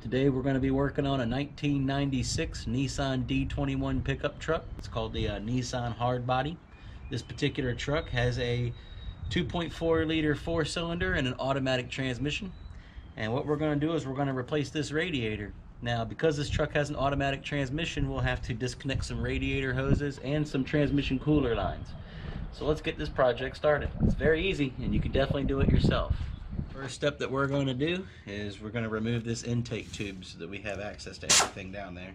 Today we're going to be working on a 1996 Nissan D21 pickup truck. It's called the uh, Nissan Hardbody. This particular truck has a 2.4 liter four cylinder and an automatic transmission. And what we're going to do is we're going to replace this radiator. Now because this truck has an automatic transmission we'll have to disconnect some radiator hoses and some transmission cooler lines. So let's get this project started. It's very easy and you can definitely do it yourself. First step that we're going to do is we're going to remove this intake tube so that we have access to everything down there.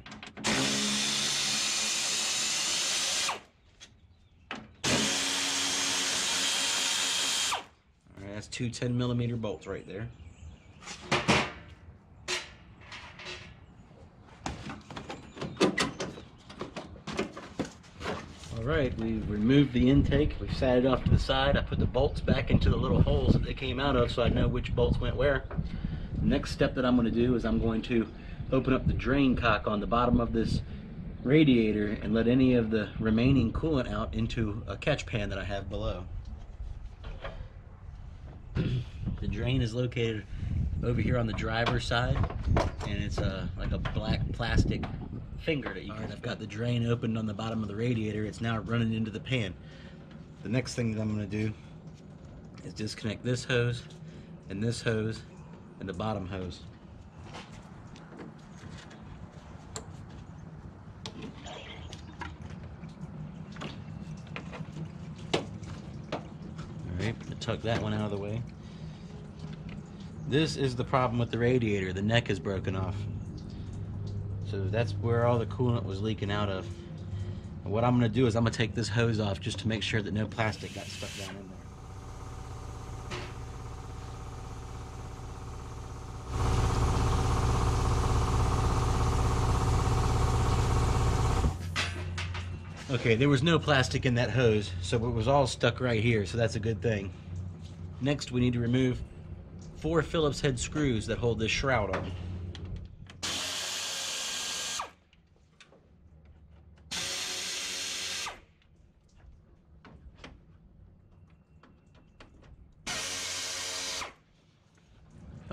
Alright, that's two 10 millimeter bolts right there. Right, we've removed the intake. We've sat it off to the side. I put the bolts back into the little holes that they came out of so I know which bolts went where. The next step that I'm going to do is I'm going to open up the drain cock on the bottom of this radiator and let any of the remaining coolant out into a catch pan that I have below. the drain is located over here on the driver's side and it's a like a black plastic finger that you can. I've got the drain opened on the bottom of the radiator. It's now running into the pan. The next thing that I'm going to do is disconnect this hose and this hose and the bottom hose. Alright, tuck that one out of the way. This is the problem with the radiator. The neck is broken off. So that's where all the coolant was leaking out of. And what I'm gonna do is I'm gonna take this hose off just to make sure that no plastic got stuck down in there. Okay, there was no plastic in that hose, so it was all stuck right here, so that's a good thing. Next, we need to remove four Phillips head screws that hold this shroud on.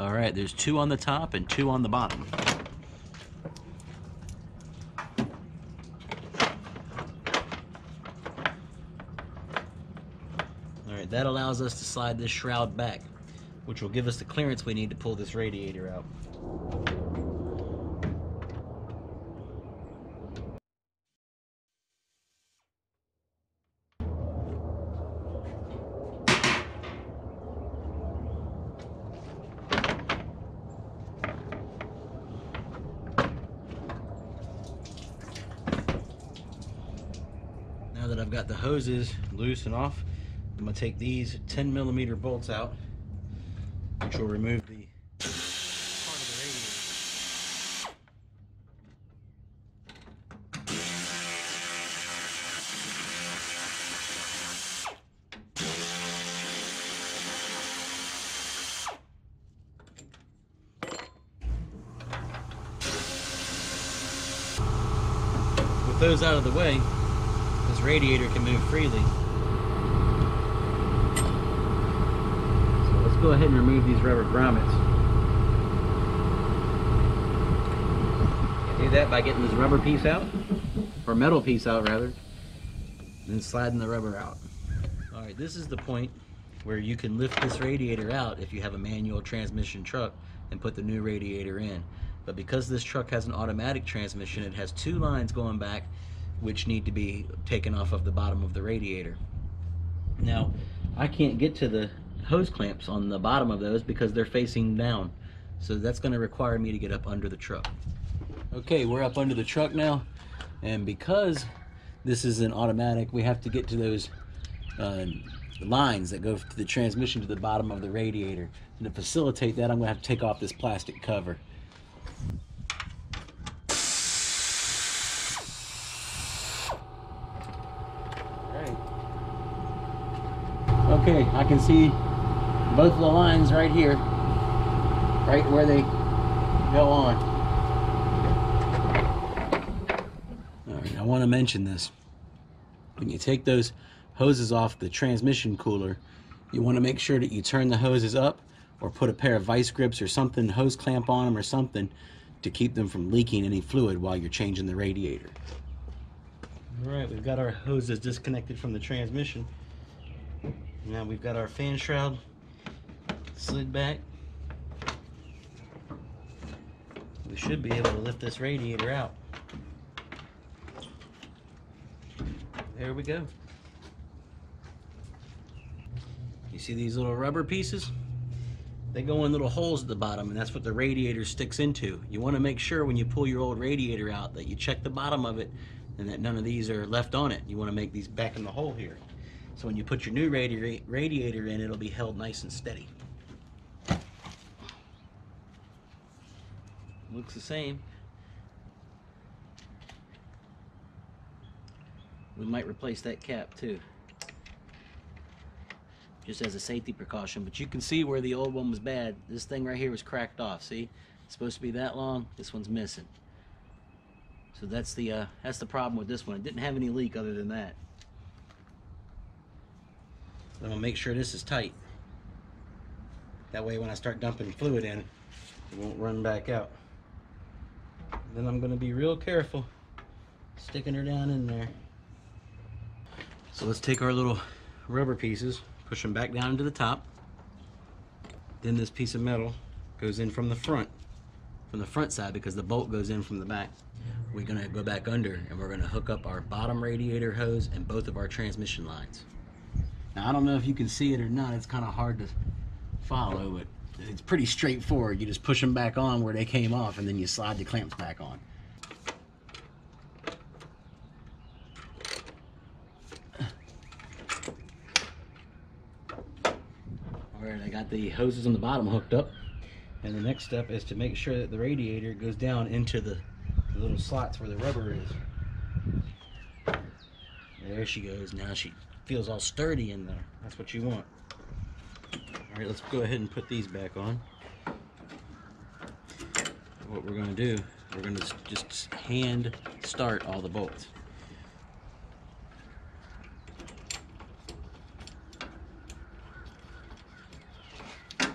All right, there's two on the top and two on the bottom. All right, that allows us to slide this shroud back, which will give us the clearance we need to pull this radiator out. I've got the hoses loose and off, I'm gonna take these 10 millimeter bolts out, which will remove the part of the radiator. With those out of the way, radiator can move freely. So let's go ahead and remove these rubber grommets. You do that by getting this rubber piece out, or metal piece out rather, and sliding the rubber out. All right, this is the point where you can lift this radiator out if you have a manual transmission truck and put the new radiator in. But because this truck has an automatic transmission, it has two lines going back which need to be taken off of the bottom of the radiator. Now, I can't get to the hose clamps on the bottom of those because they're facing down. So that's gonna require me to get up under the truck. Okay, we're up under the truck now. And because this is an automatic, we have to get to those uh, lines that go to the transmission to the bottom of the radiator. And to facilitate that, I'm gonna have to take off this plastic cover. Alright. Okay, I can see both of the lines right here, right where they go on. Alright, I want to mention this. When you take those hoses off the transmission cooler, you want to make sure that you turn the hoses up or put a pair of vice grips or something, hose clamp on them or something to keep them from leaking any fluid while you're changing the radiator. All right, we've got our hoses disconnected from the transmission. Now we've got our fan shroud slid back. We should be able to lift this radiator out. There we go. You see these little rubber pieces? They go in little holes at the bottom and that's what the radiator sticks into. You want to make sure when you pull your old radiator out that you check the bottom of it and that none of these are left on it. You want to make these back in the hole here. So when you put your new radi radiator in, it'll be held nice and steady. Looks the same. We might replace that cap too just as a safety precaution. But you can see where the old one was bad. This thing right here was cracked off. See, it's supposed to be that long. This one's missing. So that's the uh, that's the problem with this one. It didn't have any leak other than that. I'm gonna make sure this is tight. That way, when I start dumping fluid in, it won't run back out. Then I'm gonna be real careful sticking her down in there. So let's take our little rubber pieces push them back down to the top. Then this piece of metal goes in from the front, from the front side because the bolt goes in from the back. We're gonna go back under and we're gonna hook up our bottom radiator hose and both of our transmission lines. Now I don't know if you can see it or not, it's kind of hard to follow, but it's pretty straightforward. You just push them back on where they came off and then you slide the clamps back on. Alright, I got the hoses on the bottom hooked up. And the next step is to make sure that the radiator goes down into the, the little slots where the rubber is. There she goes. Now she feels all sturdy in there. That's what you want. Alright, let's go ahead and put these back on. What we're going to do, we're going to just hand start all the bolts. I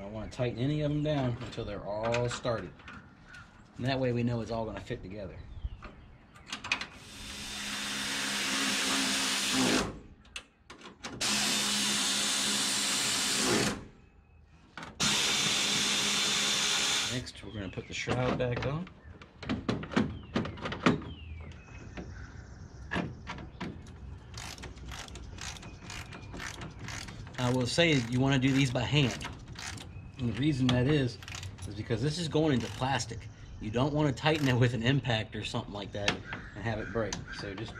don't want to tighten any of them down until they're all started. And that way we know it's all going to fit together. Next, we're going to put the shroud back on. I will say you want to do these by hand. And the reason that is, is because this is going into plastic. You don't want to tighten it with an impact or something like that and have it break. So just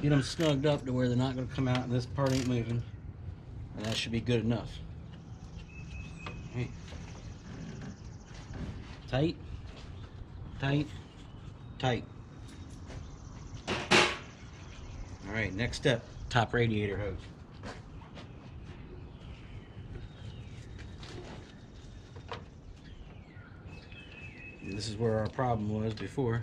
get them snugged up to where they're not going to come out and this part ain't moving. And that should be good enough. Right. Tight, tight, tight. All right, next step, top radiator hose. this is where our problem was before.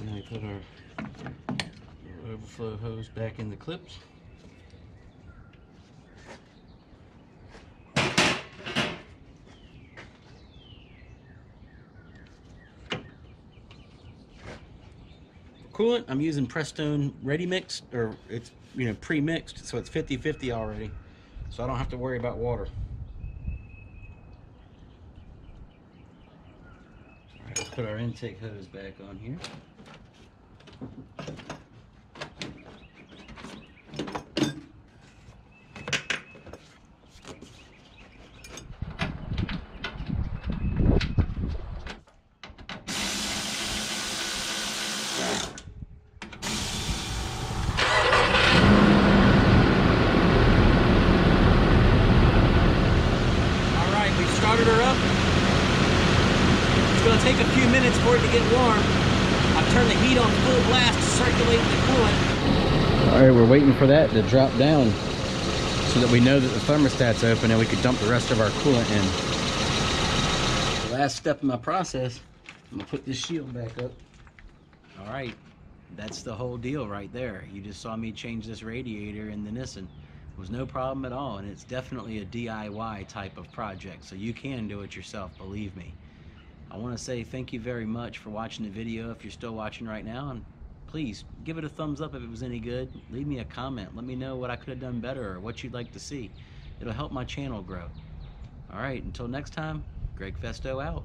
And we put our overflow hose back in the clips. coolant, I'm using Prestone ready mixed, or it's you know pre-mixed, so it's 50-50 already. So I don't have to worry about water. Put our intake hose back on here. Take a few minutes for it to get warm. I've turned the heat on full blast to circulate the coolant. All right, we're waiting for that to drop down so that we know that the thermostat's open and we could dump the rest of our coolant in. last step in my process. I'm gonna put this shield back up. All right, that's the whole deal right there. You just saw me change this radiator in the Nissan. It was no problem at all, and it's definitely a DIY type of project, so you can do it yourself, believe me. I want to say thank you very much for watching the video if you're still watching right now, and please give it a thumbs up if it was any good. Leave me a comment. Let me know what I could have done better or what you'd like to see. It'll help my channel grow. All right, until next time, Gregg Festo out.